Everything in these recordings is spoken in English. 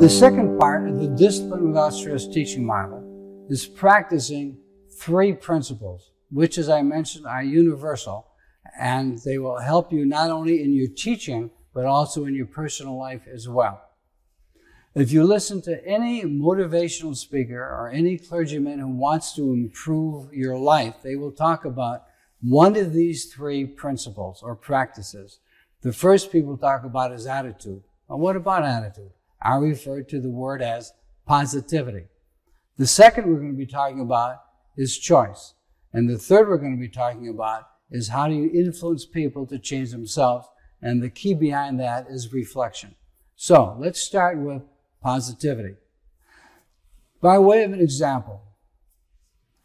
The second part of the discipline without stress teaching model is practicing three principles, which, as I mentioned, are universal and they will help you not only in your teaching, but also in your personal life as well. If you listen to any motivational speaker or any clergyman who wants to improve your life, they will talk about one of these three principles or practices. The first people talk about is attitude. Well, what about attitude? I refer to the word as positivity. The second we're going to be talking about is choice. And the third we're going to be talking about is how do you influence people to change themselves? And the key behind that is reflection. So let's start with positivity. By way of an example,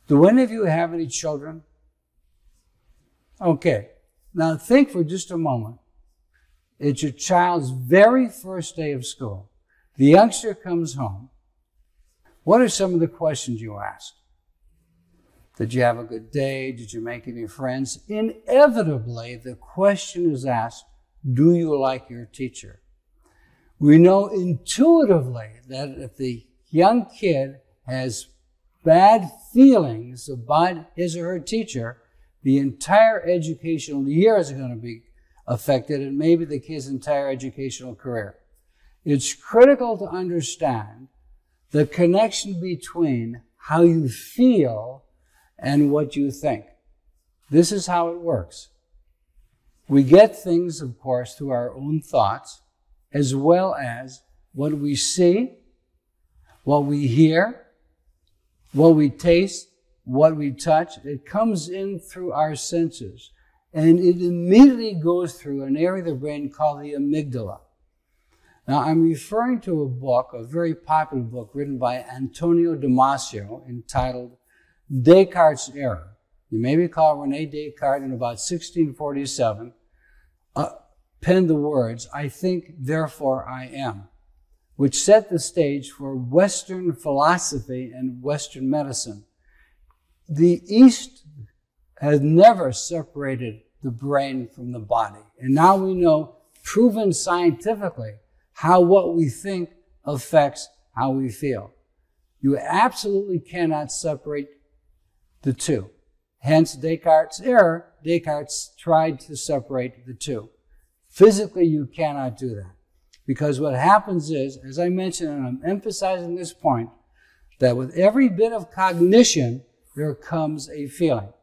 do any of you have any children? Okay. Now think for just a moment. It's your child's very first day of school. The youngster comes home. What are some of the questions you ask? Did you have a good day? Did you make any friends? Inevitably, the question is asked, do you like your teacher? We know intuitively that if the young kid has bad feelings about his or her teacher, the entire educational year is going to be affected and maybe the kid's entire educational career. It's critical to understand the connection between how you feel and what you think. This is how it works. We get things, of course, through our own thoughts, as well as what we see, what we hear, what we taste, what we touch. It comes in through our senses. And it immediately goes through an area of the brain called the amygdala. Now, I'm referring to a book, a very popular book written by Antonio Damasio entitled Descartes' error. You may recall Rene Descartes in about 1647 uh, penned the words, I think, therefore I am, which set the stage for Western philosophy and Western medicine. The East has never separated the brain from the body. And now we know, proven scientifically, how what we think affects how we feel. You absolutely cannot separate the two. Hence Descartes' error. Descartes tried to separate the two. Physically, you cannot do that. Because what happens is, as I mentioned, and I'm emphasizing this point, that with every bit of cognition, there comes a feeling.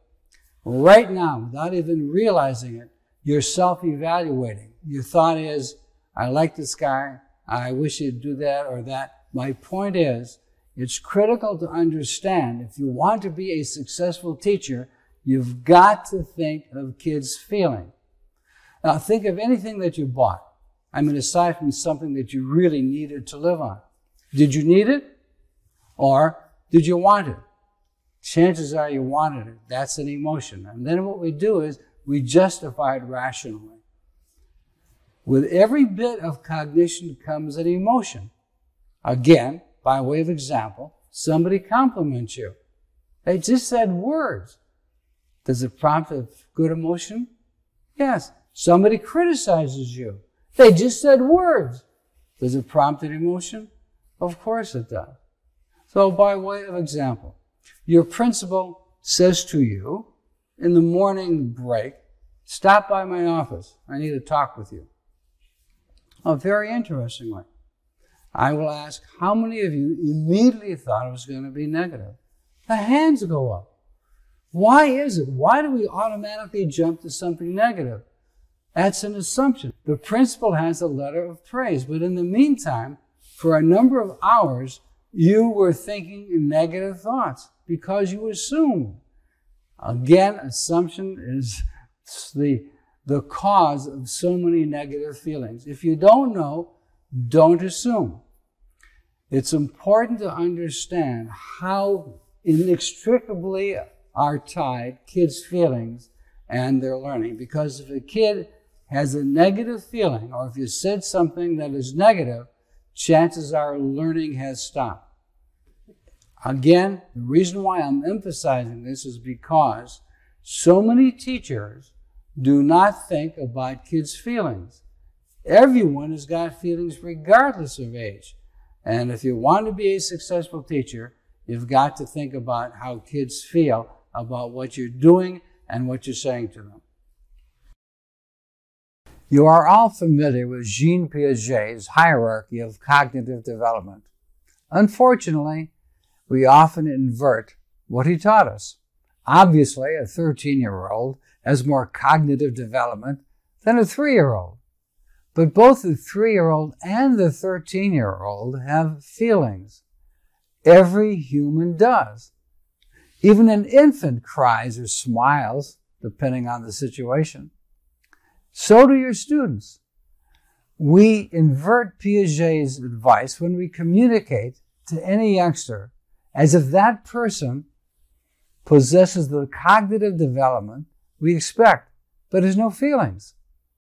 Right now, without even realizing it, you're self-evaluating. Your thought is, I like this guy. I wish he'd do that or that. My point is, it's critical to understand if you want to be a successful teacher, you've got to think of kids' feeling. Now, think of anything that you bought. I mean, aside from something that you really needed to live on. Did you need it? Or did you want it? Chances are you wanted it. That's an emotion. And then what we do is we justify it rationally. With every bit of cognition comes an emotion. Again, by way of example, somebody compliments you. They just said words. Does it prompt a good emotion? Yes. Somebody criticizes you. They just said words. Does it prompt an emotion? Of course it does. So by way of example, your principal says to you in the morning break, stop by my office. I need to talk with you. Oh, very interestingly, I will ask, how many of you immediately thought it was going to be negative? The hands go up. Why is it? Why do we automatically jump to something negative? That's an assumption. The principal has a letter of praise, but in the meantime, for a number of hours, you were thinking negative thoughts because you assumed. Again, assumption is the, the cause of so many negative feelings. If you don't know, don't assume. It's important to understand how inextricably are tied kids' feelings and their learning. Because if a kid has a negative feeling, or if you said something that is negative, chances are learning has stopped. Again, the reason why I'm emphasizing this is because so many teachers do not think about kids' feelings. Everyone has got feelings regardless of age. And if you want to be a successful teacher, you've got to think about how kids feel about what you're doing and what you're saying to them. You are all familiar with Jean Piaget's hierarchy of cognitive development. Unfortunately, we often invert what he taught us. Obviously, a 13 year old has more cognitive development than a three year old. But both the three year old and the 13 year old have feelings. Every human does. Even an infant cries or smiles, depending on the situation. So do your students. We invert Piaget's advice when we communicate to any youngster as if that person possesses the cognitive development we expect, but has no feelings.